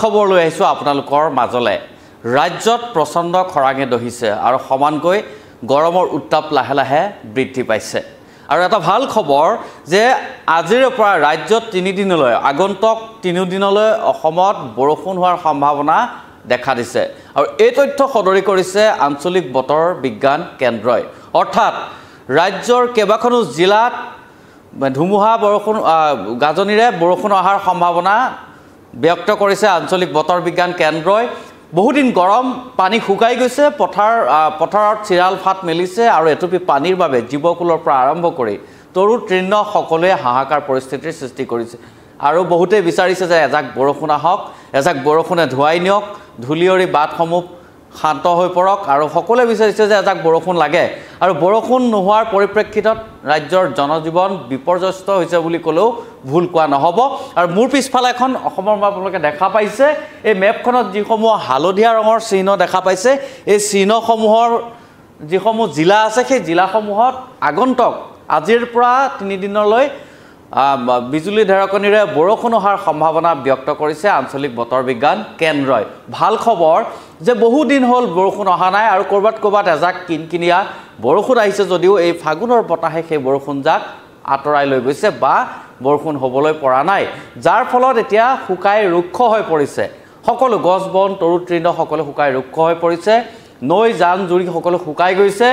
খবৰ লৈ আহিছোঁ আপোনালোকৰ মাজলৈ। ৰাজ্যত প্ৰচণ্ড খৰাঙে দহিছে আৰু সমানকৈ গৰমৰ উত্তাপ লাহে লাহে বৃদ্ধি পাইছে। আৰু এটা ভাল খবৰ যে আজিৰে পৰা ৰাজ্যত তিনিদিনলৈ আগন্তুক তিনিদিনলৈ অসমত বৰষুণ হোৱাৰ সম্ভাৱনা দেখা দিছে। আৰু এই তথ্য সদৰি কৰিছে আঞ্চলিক বতৰ বিজ্ঞান কেন্দ্ৰই। অৰ্থাৎ ৰাজ্যৰ কেইবাখনো জিলাত ধুমুহা বৰষুণ গাজনিৰে বৰষুণ অহাৰ সম্ভাৱনা ব্যক্ত কৰিছে আঞ্চলিক বতৰ বিজ্ঞান কেন্দ্ৰই। বহুদিন গৰম পানী শুকাই গৈছে পথাৰ পথাৰত চিৰাল ফাট মেলিছে আৰু এটুপি পানীৰ বাবে জীৱকুলৰ পৰা আৰম্ভ কৰি তৰু তৃণ সকলোৱে হাহাকাৰ পৰিস্থিতিৰ সৃষ্টি কৰিছে। আৰু বহুতেই বিচাৰিছে যে এজাক বৰষুণ আহক এজাক বৰষুণে ধুৱাই নিয়ক ধূলিয়ৰী বাটসমূহ শান্ত হৈ পৰক আৰু সকলোৱে বিচাৰিছে যে এজাক বৰষুণ লাগে। আৰু বৰষুণ নোহোৱাৰ পৰিপ্ৰেক্ষিতত ৰাজ্যৰ জনজীৱন বিপৰ্যস্ত হৈছে বুলি ক'লেও ভুল কোৱা নহ'ব। আৰু মোৰ পিছফালে এখন অসমৰ মা আপোনালোকে দেখা পাইছে। এই মেপখনত যিসমূহ হালধীয়া ৰঙৰ চিহ্ন দেখা পাইছে এই চিহ্নসমূহৰ যিসমূহ জিলা আছে সেই জিলাসমূহত আগন্তুক আজিৰ পৰা তিনিদিনলৈ বিজুলী ঢেৰেকনিৰে বৰষুণ অহাৰ সম্ভাৱনা ব্যক্ত কৰিছে আঞ্চলিক বতৰ বিজ্ঞান কেন্দ্ৰই। ভাল খবৰ যে বহুদিন হ'ল বৰষুণ অহা নাই আৰু ক'ৰবাত ক'ৰবাত এজাক কিনকিনীয়া বৰষুণ আহিছে যদিও এই ফাগুনৰ বতাহে সেই বৰষুণজাক আঁতৰাই লৈ গৈছে বা বৰষুণ হ'বলৈ পৰা নাই। যাৰ ফলত এতিয়া শুকাই ৰুক্ষ হৈ পৰিছে। সকলো গছ বন তৰু তৃণ সকলো শুকাই ৰুক্ষ হৈ পৰিছে। নৈ জান জুৰি সকলো শুকাই গৈছে।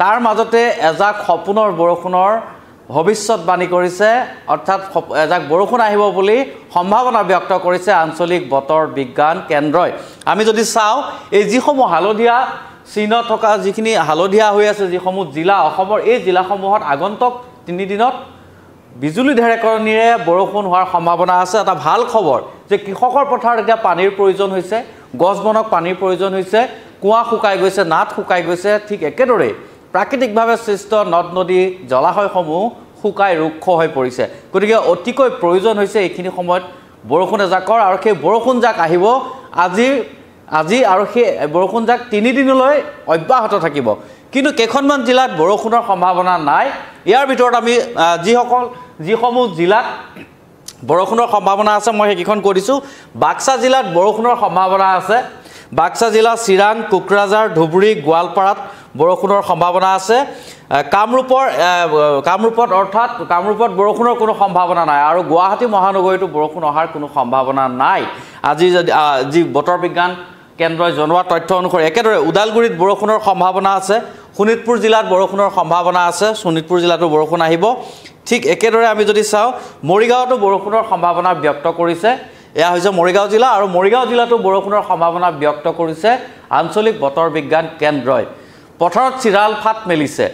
তাৰ মাজতে এজাক সপোনৰ বৰষুণৰ ভৱিষ্যতবাণী কৰিছে অৰ্থাৎ এজাক বৰষুণ আহিব বুলি সম্ভাৱনা ব্যক্ত কৰিছে আঞ্চলিক বতৰ বিজ্ঞান কেন্দ্ৰই। আমি যদি চাওঁ এই যিসমূহ হালধীয়া চিহ্ন থকা যিখিনি হালধীয়া হৈ আছে যিসমূহ জিলা অসমৰ এই জিলাসমূহত আগন্তুক তিনিদিনত বিজুলী ঢেৰেকনিৰে বৰষুণ হোৱাৰ সম্ভাৱনা আছে। এটা ভাল খবৰ যে কৃষকৰ পথাৰত এতিয়া পানীৰ প্ৰয়োজন হৈছে গছ বনক পানীৰ প্ৰয়োজন হৈছে কুঁৱা শুকাই গৈছে নাট শুকাই গৈছে ঠিক একেদৰেই প্ৰাকৃতিকভাৱে সৃষ্ট নদ নদী জলাশয়সমূহ শুকাই ৰুক্ষ হৈ পৰিছে। গতিকে অতিকৈ প্ৰয়োজন হৈছে এইখিনি সময়ত বৰষুণ এজাকৰ আৰু সেই বৰষুণজাক আহিব। আজি আজি আৰু সেই বৰষুণজাক তিনিদিনলৈ অব্যাহত থাকিব। কিন্তু কেইখনমান জিলাত বৰষুণৰ সম্ভাৱনা নাই। ইয়াৰ ভিতৰত আমি যিসকল যিসমূহ জিলাত বৰষুণৰ সম্ভাৱনা আছে মই সেইকেইখন কৈ দিছোঁ। বাক্সা জিলাত বৰষুণৰ সম্ভাৱনা আছে। বাক্সা জিলা চিৰাং কোকৰাঝাৰ ধুবুৰী গোৱালপাৰাত বৰষুণৰ সম্ভাৱনা আছে। কামৰূপৰ কামৰূপত অৰ্থাৎ কামৰূপত বৰষুণৰ কোনো সম্ভাৱনা নাই আৰু গুৱাহাটী মহানগৰীতো বৰষুণ অহাৰ কোনো সম্ভাৱনা নাই। আজি যদি যি বতৰ বিজ্ঞান কেন্দ্ৰই জনোৱা তথ্য অনুসৰি একেদৰে ওদালগুৰিত বৰষুণৰ সম্ভাৱনা আছে শোণিতপুৰ জিলাত বৰষুণৰ সম্ভাৱনা আছে শোণিতপুৰ জিলাতো বৰষুণ আহিব। ঠিক একেদৰে আমি যদি চাওঁ মৰিগাঁৱতো বৰষুণৰ সম্ভাৱনা ব্যক্ত কৰিছে। এয়া হৈছে মৰিগাঁও জিলা আৰু মৰিগাঁও জিলাতো বৰষুণৰ সম্ভাৱনা ব্যক্ত কৰিছে আঞ্চলিক বতৰ বিজ্ঞান কেন্দ্ৰই। পথাৰত চিৰাল ফাট মেলিছে।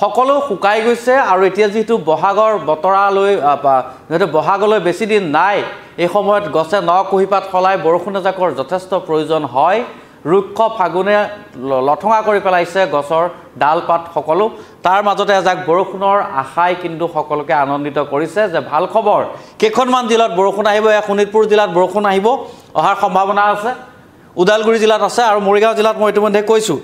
সকলো শুকাই গৈছে আৰু এতিয়া যিহেতু বহাগৰ বতৰালৈ যিহেতু বহাগলৈ বেছি দিন নাই এই সময়ত গছে ন কুঁহিপাত সলাই বৰষুণ এজাকৰ যথেষ্ট প্ৰয়োজন হয়। ৰুক্ষ ফাগুনে লঠঙা কৰি পেলাইছে গছৰ ডাল পাত সকলো। তাৰ মাজতে এজাক বৰষুণৰ আশাই কিন্তু সকলোকে আনন্দিত কৰিছে যে ভাল খবৰ। কেইখনমান জিলাত বৰষুণ আহিব এয়া শোণিতপুৰ জিলাত বৰষুণ আহিব অহাৰ সম্ভাৱনা আছে। ওদালগুৰি জিলাত আছে আৰু মৰিগাঁও জিলাত মই ইতিমধ্যে কৈছোঁ।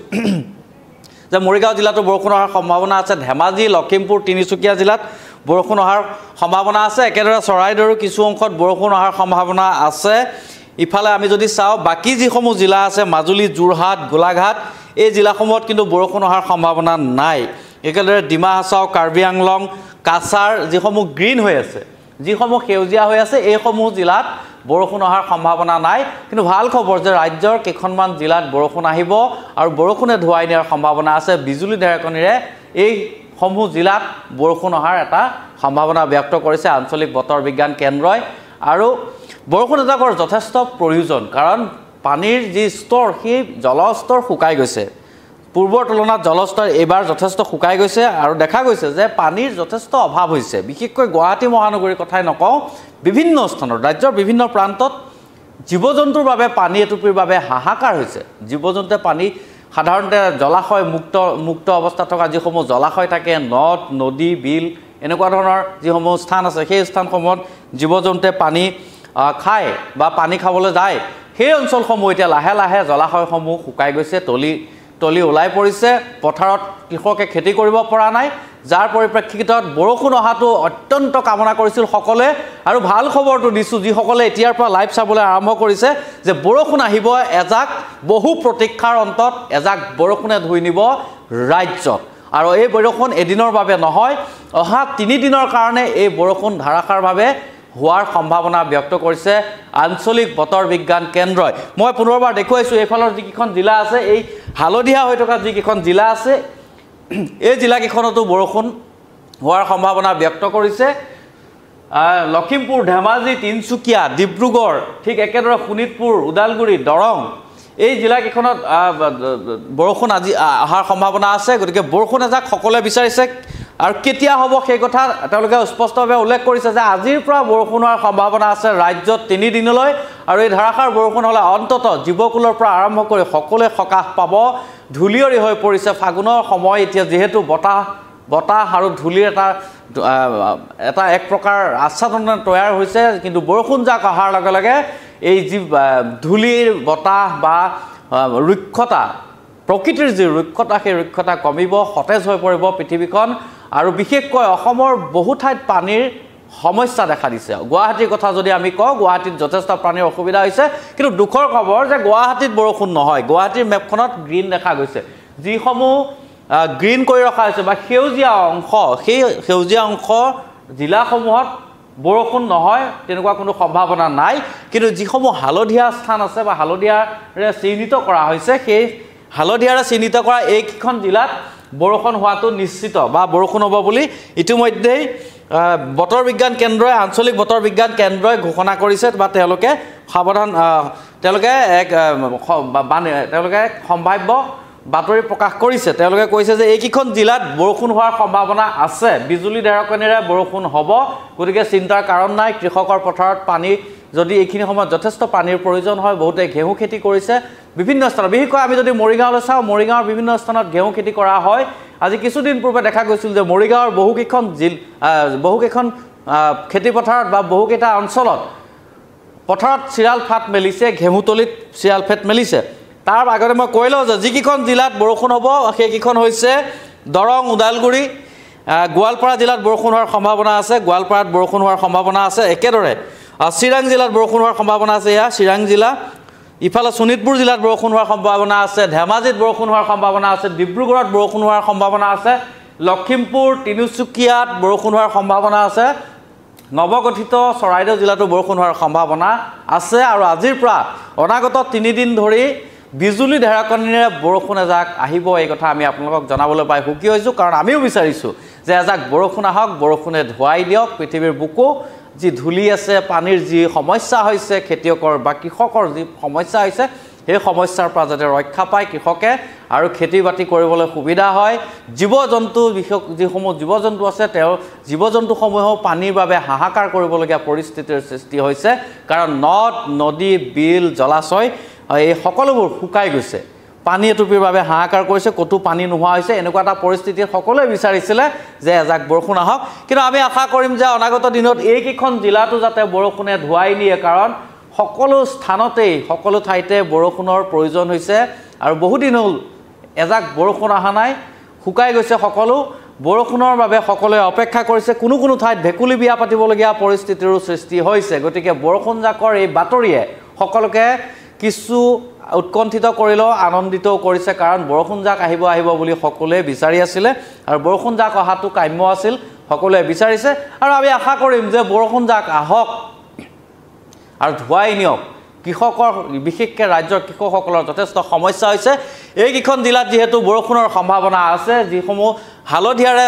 যে মৰিগাঁও জিলাতো বৰষুণ অহাৰ সম্ভাৱনা আছে ধেমাজি লখিমপুৰ তিনিচুকীয়া জিলাত বৰষুণ অহাৰ সম্ভাৱনা আছে। একেদৰে চৰাইদেউৰ কিছু অংশত বৰষুণ অহাৰ সম্ভাৱনা আছে। ইফালে আমি যদি চাওঁ বাকী যিসমূহ জিলা আছে মাজুলী যোৰহাট গোলাঘাট এই জিলাসমূহত কিন্তু বৰষুণ অহাৰ সম্ভাৱনা নাই। একেদৰে ডিমা হাছাও কাৰ্বি আংলং কাছাৰ যিসমূহ গ্ৰীণ হৈ আছে যিসমূহ সেউজীয়া হৈ আছে এইসমূহ জিলাত বৰষুণ অহাৰ সম্ভাৱনা নাই। কিন্তু ভাল খবৰ যে ৰাজ্যৰ কেইখনমান জিলাত বৰষুণ আহিব আৰু বৰষুণে ধুৱাই নিয়াৰ সম্ভাৱনা আছে। বিজুলী ঢেৰেকনিৰে এইসমূহ জিলাত বৰষুণ অহাৰ এটা সম্ভাৱনা ব্যক্ত কৰিছে আঞ্চলিক বতৰ বিজ্ঞান কেন্দ্ৰই। আৰু বৰষুণ এজাকৰ যথেষ্ট প্ৰয়োজন কাৰণ পানীৰ যি স্তৰ সেই জলস্তৰ শুকাই গৈছে। পূৰ্বৰ তুলনাত জলস্তৰ এইবাৰ যথেষ্ট শুকাই গৈছে আৰু দেখা গৈছে যে পানীৰ যথেষ্ট অভাৱ হৈছে। বিশেষকৈ গুৱাহাটী মহানগৰীৰ কথাই নকওঁ বিভিন্ন স্থানত ৰাজ্যৰ বিভিন্ন প্ৰান্তত জীৱ জন্তুৰ বাবে পানী এটুপিৰ বাবে হাহাকাৰ হৈছে। জীৱ জন্তুৱে পানী সাধাৰণতে জলাশয় মুক্ত মুক্ত অৱস্থাত থকা যিসমূহ জলাশয় থাকে নদ নদী বিল এনেকুৱা ধৰণৰ যিসমূহ স্থান আছে সেই স্থানসমূহত জীৱ জন্তুৱে পানী খায় বা পানী খাবলৈ যায়। সেই অঞ্চলসমূহ এতিয়া লাহে লাহে জলাশয়সমূহ শুকাই গৈছে তলি উতলি ওলাই পৰিছে পথাৰত কৃষকে খেতি কৰিব পৰা নাই যাৰ পৰিপ্ৰেক্ষিতত বৰষুণ অহাটো অত্যন্ত কামনা কৰিছিল সকলোৱে। আৰু ভাল খবৰটো দিছোঁ যিসকলে এতিয়াৰ পৰা লাইভ চাবলৈ আৰম্ভ কৰিছে যে বৰষুণ আহিব এজাক বহু প্ৰতীক্ষাৰ অন্তত এজাক বৰষুণে ধুই নিব ৰাজ্যত। আৰু এই বৰষুণ এদিনৰ বাবে নহয় অহা তিনিদিনৰ কাৰণে এই বৰষুণ ধাৰাসাৰভাৱে হোৱাৰ সম্ভাৱনা ব্যক্ত কৰিছে আঞ্চলিক বতৰ বিজ্ঞান কেন্দ্ৰই। মই পুনৰবাৰ দেখুৱাইছোঁ এইফালৰ যিকেইখন জিলা আছে এই হালধীয়া হৈ থকা যিকেইখন জিলা আছে এই জিলাকেইখনতো বৰষুণ হোৱাৰ সম্ভাৱনা ব্যক্ত কৰিছে। লখিমপুৰ ধেমাজি তিনিচুকীয়া ডিব্ৰুগড় ঠিক একেদৰে শোণিতপুৰ ওদালগুৰি দৰং এই জিলাকেইখনত বৰষুণ আজি অহাৰ সম্ভাৱনা আছে। গতিকে বৰষুণ এজাক সকলোৱে বিচাৰিছে। আৰু কেতিয়া হ'ব সেই কথা তেওঁলোকে স্পষ্টভাৱে উল্লেখ কৰিছে যে আজিৰ পৰা বৰষুণ হোৱাৰ সম্ভাৱনা আছে ৰাজ্যত তিনিদিনলৈ। আৰু এই ধাৰাসাৰ বৰষুণ হ'লে অন্ততঃ জীৱকুলৰ পৰা আৰম্ভ কৰি সকলোৱে সকাহ পাব। ধূলিয়ৰি হৈ পৰিছে ফাগুনৰ সময়। এতিয়া যিহেতু বতাহ বতাহ আৰু ধূলিৰ এটা এটা এক প্ৰকাৰ আচ্ছাদন তৈয়াৰ হৈছে কিন্তু বৰষুণ জাক অহাৰ লগে লগে এই যি ধূলিৰ বতাহ বা ৰুক্ষতা প্ৰকৃতিৰ যি ৰুক্ষতা সেই ৰুক্ষতা কমিব সতেজ হৈ পৰিব পৃথিৱীখন। আৰু বিশেষকৈ অসমৰ বহু ঠাইত পানীৰ সমস্যা দেখা দিছে। গুৱাহাটীৰ কথা যদি আমি কওঁ গুৱাহাটীত যথেষ্ট পানীৰ অসুবিধা হৈছে। কিন্তু দুখৰ খবৰ যে গুৱাহাটীত বৰষুণ নহয়। গুৱাহাটীৰ মেপখনত গ্ৰীণ দেখা গৈছে। যিসমূহ গ্ৰীণ কৰি ৰখা হৈছে বা সেউজীয়া অংশ সেই সেউজীয়া অংশ জিলাসমূহত বৰষুণ নহয় তেনেকুৱা কোনো সম্ভাৱনা নাই। কিন্তু যিসমূহ হালধীয়া স্থান আছে বা হালধীয়াৰে চিহ্নিত কৰা হৈছে সেই হালধীয়াৰে চিহ্নিত কৰা এইকেইখন জিলাত বৰষুণ হোৱাটো নিশ্চিত বা বৰষুণ হ'ব বুলি ইতিমধ্যেই বতৰ বিজ্ঞান কেন্দ্ৰই আঞ্চলিক বতৰ বিজ্ঞান কেন্দ্ৰই ঘোষণা কৰিছে বা তেওঁলোকে সাৱধান তেওঁলোকে এক তেওঁলোকে সম্ভাৱ্য বাতৰি প্ৰকাশ কৰিছে। তেওঁলোকে কৈছে যে এইকেইখন জিলাত বৰষুণ হোৱাৰ সম্ভাৱনা আছে। বিজুলী ঢেৰেকনিৰে বৰষুণ হ'ব। গতিকে চিন্তাৰ কাৰণ নাই। কৃষকৰ পথাৰত পানী যদি এইখিনি সময়ত যথেষ্ট পানীৰ প্ৰয়োজন হয় বহুতে ঘেঁহু খেতি কৰিছে বিভিন্ন স্থানত বিশেষকৈ আমি যদি মৰিগাঁৱলৈ চাওঁ মৰিগাঁৱৰ বিভিন্ন স্থানত ঘেঁহু খেতি কৰা হয়। আজি কিছুদিন পূৰ্বে দেখা গৈছিল যে মৰিগাঁৱৰ বহুকেইখন জিল বহুকেইখন খেতিপথাৰত বা বহুকেইটা অঞ্চলত পথাৰত চিৰাল ফাট মেলিছে ঘেঁহুতলিত চিৰাল ফেট মেলিছে। তাৰ আগতে মই কৈ লওঁ যে যিকেইখন জিলাত বৰষুণ হ'ব সেইকেইখন হৈছে দৰং ওদালগুৰি গোৱালপাৰা জিলাত বৰষুণ হোৱাৰ সম্ভাৱনা আছে গোৱালপাৰাত বৰষুণ হোৱাৰ সম্ভাৱনা আছে একেদৰে চিৰাং জিলাত বৰষুণ হোৱাৰ সম্ভাৱনা আছে এয়া। চিৰাং জিলা ইফালে শোণিতপুৰ জিলাত বৰষুণ হোৱাৰ সম্ভাৱনা আছে। ধেমাজিত বৰষুণ হোৱাৰ সম্ভাৱনা আছে। ডিব্ৰুগড়ত বৰষুণ হোৱাৰ সম্ভাৱনা আছে। লখিমপুৰ তিনিচুকীয়াত বৰষুণ হোৱাৰ সম্ভাৱনা আছে। নৱগঠিত চৰাইদেউ জিলাতো বৰষুণ হোৱাৰ সম্ভাৱনা আছে। আৰু আজিৰ পৰা অনাগত তিনিদিন ধৰি বিজুলী ঢেৰেকনিৰে বৰষুণ এজাক আহিব এই কথা আমি আপোনালোকক জনাবলৈ পাই সুখী হৈছোঁ। কাৰণ আমিও বিচাৰিছোঁ যে এজাক বৰষুণ আহক বৰষুণে ধুৱাই দিয়ক পৃথিৱীৰ বুকু যি ধূলি আছে পানীৰ যি সমস্যা হৈছে খেতিয়কৰ বা কৃষকৰ যি সমস্যা হৈছে সেই সমস্যাৰ পৰা যাতে ৰক্ষা পায় কৃষকে আৰু খেতি বাতি কৰিবলৈ সুবিধা হয়। জীৱ জন্তু বিশেষ যিসমূহ জীৱ জন্তু আছে তেওঁ জীৱ জন্তুসমূহেও পানীৰ বাবে হাহাকাৰ কৰিবলগীয়া পৰিস্থিতিৰ সৃষ্টি হৈছে। কাৰণ নদ নদী বিল জলাশয় এই সকলোবোৰ শুকাই গৈছে। পানী এটুপিৰ বাবে হাহাকাৰ কৰিছে ক'তো পানী নোহোৱা হৈছে এনেকুৱা এটা পৰিস্থিতিত সকলোৱে বিচাৰিছিলে যে এজাক বৰষুণ আহক। কিন্তু আমি আশা কৰিম যে অনাগত দিনত এইকেইখন জিলাতো যাতে বৰষুণে ধুৱাই নিয়ে কাৰণ সকলো স্থানতেই সকলো ঠাইতে বৰষুণৰ প্ৰয়োজন হৈছে। আৰু বহুদিন হ'ল এজাক বৰষুণ অহা নাই শুকাই গৈছে সকলো। বৰষুণৰ বাবে সকলোৱে অপেক্ষা কৰিছে কোনো কোনো ঠাইত ভেকুলী বিয়া পাতিবলগীয়া পৰিস্থিতিৰো সৃষ্টি হৈছে। গতিকে বৰষুণ জাকৰ এই বাতৰিয়ে সকলোকে কিছু উৎকণ্ঠিত কৰিলেও আনন্দিতও কৰিছে কাৰণ বৰষুণ জাক আহিব আহিব বুলি সকলোৱে বিচাৰি আছিলে আৰু বৰষুণ জাক অহাটো কাম্য আছিল সকলোৱে বিচাৰিছে আৰু আমি আশা কৰিম যে বৰষুণ জাক আহক আৰু ধুৱাই নিয়ক কৃষকৰ বিশেষকৈ ৰাজ্যৰ কৃষকসকলৰ যথেষ্ট সমস্যা হৈছে। এইকেইখন জিলাত যিহেতু বৰষুণৰ সম্ভাৱনা আছে যিসমূহ হালধীয়াৰে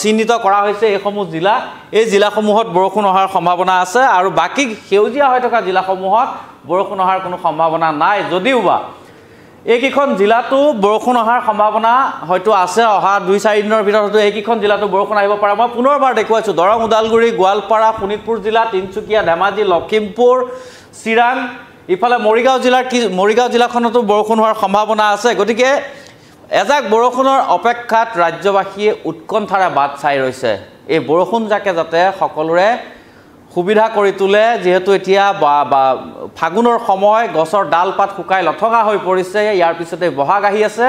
চিহ্নিত কৰা হৈছে এইসমূহ জিলা। এই জিলাসমূহত বৰষুণ অহাৰ সম্ভাৱনা আছে আৰু বাকী সেউজীয়া হৈ থকা জিলাসমূহত বৰষুণ অহাৰ কোনো সম্ভাৱনা নাই। যদিও বা এইকেইখন জিলাতো বৰষুণ অহাৰ সম্ভাৱনা হয়তো আছে। অহা দুই চাৰিদিনৰ ভিতৰত হয়তো এইকেইখন জিলাতো বৰষুণ আহিব পাৰে। মই পুনৰবাৰ দেখুৱাইছোঁ দৰং ওদালগুৰি গোৱালপাৰা শোণিতপুৰ জিলা তিনিচুকীয়া ধেমাজি লখিমপুৰ চিৰাং ইফালে মৰিগাঁও জিলাৰ কি মৰিগাঁও জিলাখনতো বৰষুণ হোৱাৰ সম্ভাৱনা আছে। গতিকে এজাক বৰষুণৰ অপেক্ষাত ৰাজ্যবাসীয়ে উৎকণ্ঠাৰে বাট চাই ৰৈছে। এই বৰষুণ জাকে যাতে সকলোৰে সুবিধা কৰি তোলে যিহেতু এতিয়া ফাগুনৰ সময় গছৰ ডাল পাত শুকাই লথঙা হৈ পৰিছে ইয়াৰ পিছতে বহাগ আহি আছে।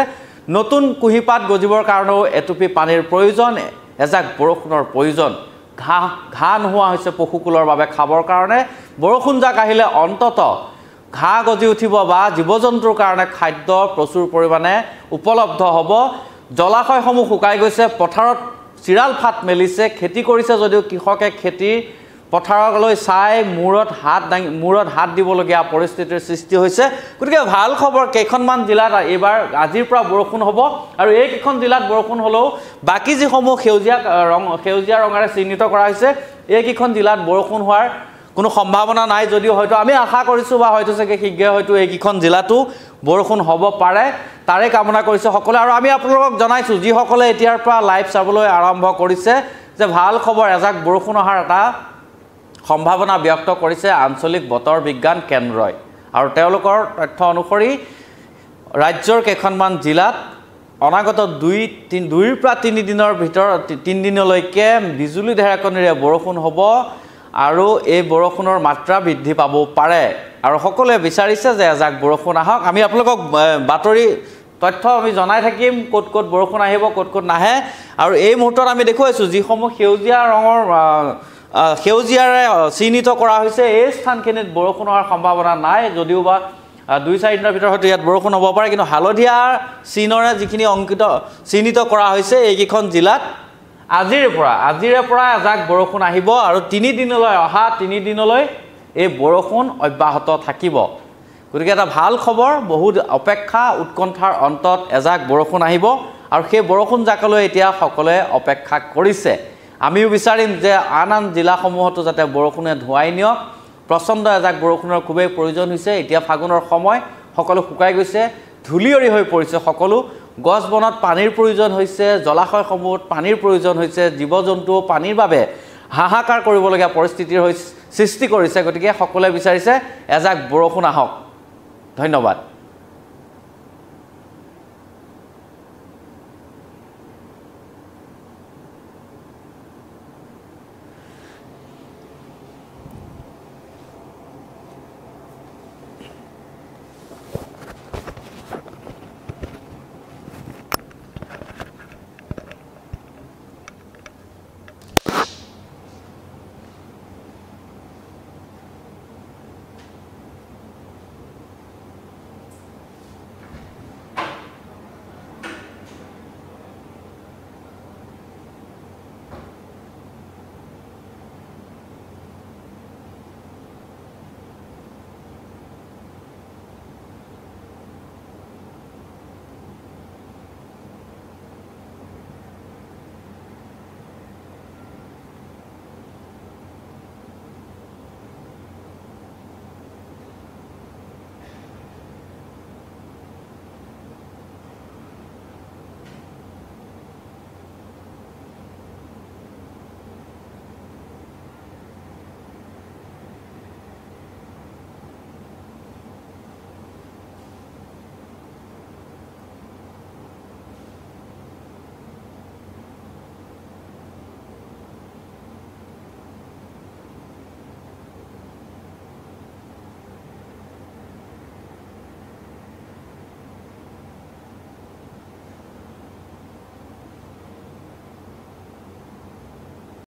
নতুন কুঁহিপাত গজিবৰ কাৰণেও এটুপি পানীৰ প্ৰয়োজন এজাক বৰষুণৰ প্ৰয়োজন। ঘাঁহ ঘাঁহ নোহোৱা হৈছে পশুকুলৰ বাবে খাবৰ কাৰণে। বৰষুণজাক আহিলে অন্তত ঘাঁহ গজি উঠিব বা জীৱ জন্তুৰ কাৰণে খাদ্য প্ৰচুৰ পৰিমাণে উপলব্ধ হ'ব। জলাশয়সমূহ শুকাই গৈছে পথাৰত চিৰাল ফাট মেলিছে খেতি কৰিছে যদিও কৃষকে খেতিৰ পথাৰলৈ চাই মূৰত হাত দাঙি মূৰত হাত দিবলগীয়া পৰিস্থিতিৰ সৃষ্টি হৈছে। গতিকে ভাল খবৰ কেইখনমান জিলাত এইবাৰ আজিৰ পৰা বৰষুণ হ'ব আৰু এইকেইখন জিলাত বৰষুণ হ'লেও বাকী যিসমূহ সেউজীয়া ৰং সেউজীয়া ৰঙেৰে চিহ্নিত কৰা হৈছে এইকেইখন জিলাত বৰষুণ হোৱাৰ কোনো সম্ভাৱনা নাই যদিও হয়তো আমি আশা কৰিছোঁ বা হয়তো চাগে শীঘ্ৰে হয়তো এইকেইখন জিলাতো বৰষুণ হ'ব পাৰে। তাৰে কামনা কৰিছোঁ সকলোৱে আৰু আমি আপোনালোকক জনাইছোঁ যিসকলে এতিয়াৰ পৰা লাইভ চাবলৈ আৰম্ভ কৰিছে যে ভাল খবৰ এজাক বৰষুণ অহাৰ এটা সম্ভাৱনা ব্যক্ত কৰিছে আঞ্চলিক বতৰ বিজ্ঞান কেন্দ্ৰই। আৰু তেওঁলোকৰ তথ্য অনুসৰি ৰাজ্যৰ কেইখনমান জিলাত অনাগত দুই তিনি দুইৰ পৰা তিনিদিনৰ ভিতৰত তিনিদিনলৈকে বিজুলী ঢেৰেকনিৰে বৰষুণ হ'ব। আৰু এই বৰষুণৰ মাত্ৰা বৃদ্ধি পাব পাৰে। আৰু সকলোৱে বিচাৰিছে যে এজাক বৰষুণ আহক। আমি আপোনালোকক বাতৰি তথ্য আমি জনাই থাকিম ক'ত ক'ত বৰষুণ আহিব ক'ত ক'ত নাহে। আৰু এই মুহূৰ্তত আমি দেখুৱাইছোঁ যিসমূহ সেউজীয়া ৰঙৰ সেউজীয়াৰে চিহ্নিত কৰা হৈছে এই স্থানখিনিত বৰষুণ হোৱাৰ সম্ভাৱনা নাই। যদিও বা দুই চাৰিদিনৰ ভিতৰত হয়তো ইয়াত বৰষুণ হ'ব পাৰে। কিন্তু হালধীয়া চিহ্নৰে যিখিনি অংকিত চিহ্নিত কৰা হৈছে এইকেইখন জিলাত আজিৰ পৰা আজিৰে পৰা এজাক বৰষুণ আহিব আৰু তিনিদিনলৈ অহা তিনিদিনলৈ এই বৰষুণ অব্যাহত থাকিব। গতিকে এটা ভাল খবৰ বহুত অপেক্ষা উৎকণ্ঠাৰ অন্তত এজাক বৰষুণ আহিব আৰু সেই বৰষুণ জাকলৈ এতিয়া সকলোৱে অপেক্ষা কৰিছে। আমিও বিচাৰিম যে আন আন জিলাসমূহতো যাতে বৰষুণে ধুৱাই নিয়ক। প্ৰচণ্ড এজাক বৰষুণৰ খুবেই প্ৰয়োজন হৈছে। এতিয়া ফাগুনৰ সময় সকলো শুকাই গৈছে। ধূলিয়ৰি হৈ পৰিছে সকলো। গছ বনত পানীৰ প্ৰয়োজন হৈছে জলাশয়সমূহত পানীৰ প্ৰয়োজন হৈছে জীৱ জন্তুও পানীৰ বাবে হাহাকাৰ কৰিবলগীয়া পৰিস্থিতিৰ সৃষ্টি কৰিছে। গতিকে সকলোৱে বিচাৰিছে এজাক বৰষুণ আহক। ধন্যবাদ।